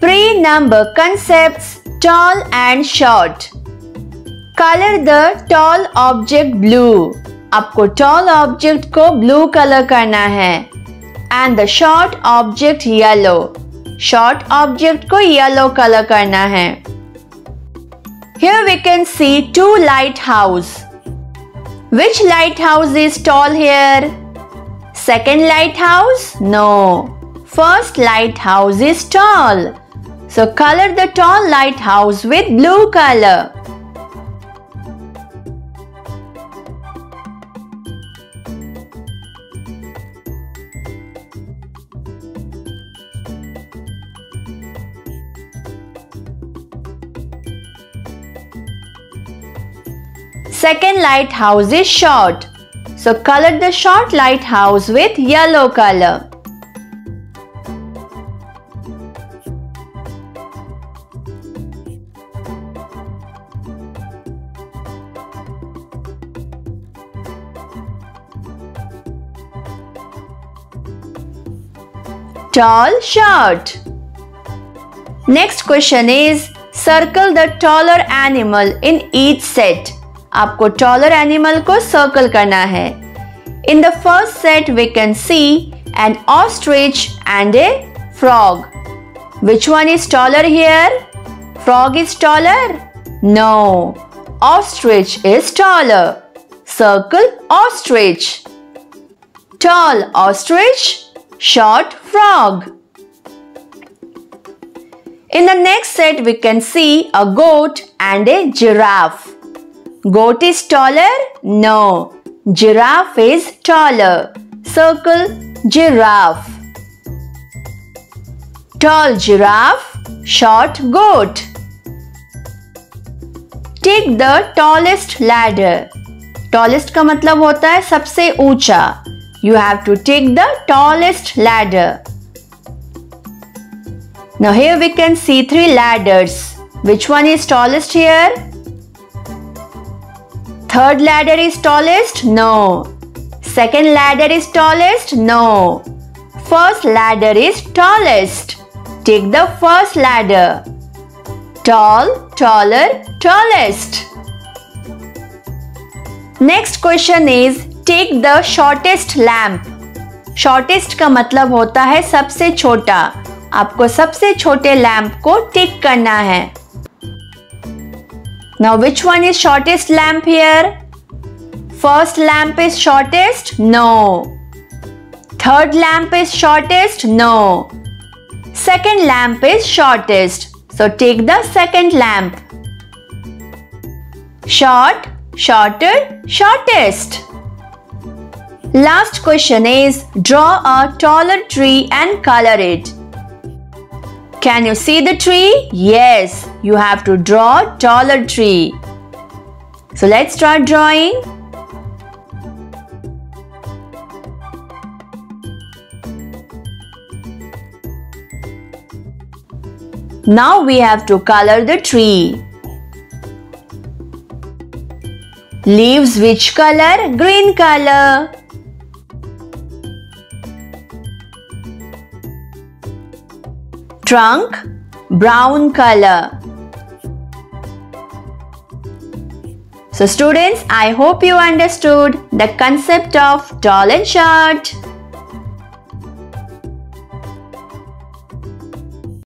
Pre-number concepts tall and short. Color the tall object blue. आपको tall object को blue color करना है and the short object yellow. Short object को yellow color करना है Here we can see two lighthouse. Which lighthouse is tall here? Second lighthouse? No. First lighthouse is tall. So color the tall lighthouse with blue color. Second lighthouse is short. So color the short lighthouse with yellow color. Tall, short. Next question is circle the taller animal in each set. आपको taller animal को circle करना है. In the first set we can see an ostrich and a frog. Which one is taller here? Frog is taller? No. Ostrich is taller. Circle ostrich. Tall ostrich short frog. In the next set, we can see a goat and a giraffe. Goat is taller? No. Giraffe is taller. Circle giraffe. Tall giraffe, short goat. Take the tallest ladder. Tallest का मतलब होता है सबसे ऊंचा you have to take the tallest ladder. Now here we can see three ladders. Which one is tallest here? Third ladder is tallest? No. Second ladder is tallest? No. First ladder is tallest. Take the first ladder. Tall, taller, tallest. Next question is take the shortest lamp shortest का मतलब होता है सबसे छोटा। आपको सबसे छोटे lamp को टिक करना है। Now which one is shortest lamp here first lamp is shortest no third lamp is shortest no second lamp is shortest so take the second lamp short shorter shortest Last question is draw a taller tree and color it. Can you see the tree? Yes, you have to draw taller tree. So let's start drawing. Now we have to color the tree. Leaves which color? Green color. trunk brown color. So students, I hope you understood the concept of tall and short.